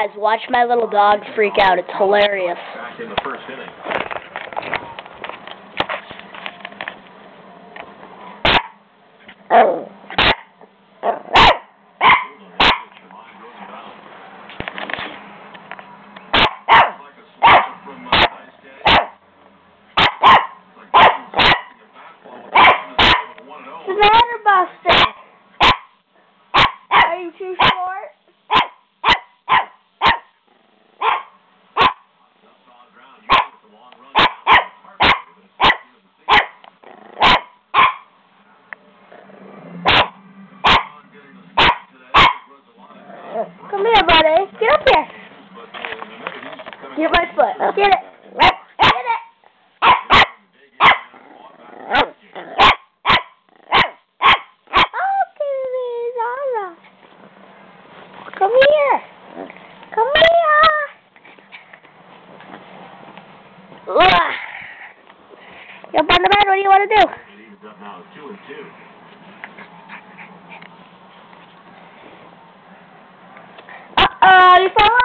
Guys, watch my little dog freak out. It's hilarious. Back in the first inning. Oh. The matter, Buster? Are you too short? Come here, buddy. Get up here. Get my foot. Get it. Get it. Come here. Come here. Ugh. On the bed. What do you want to do? Now two and two. Uh-oh,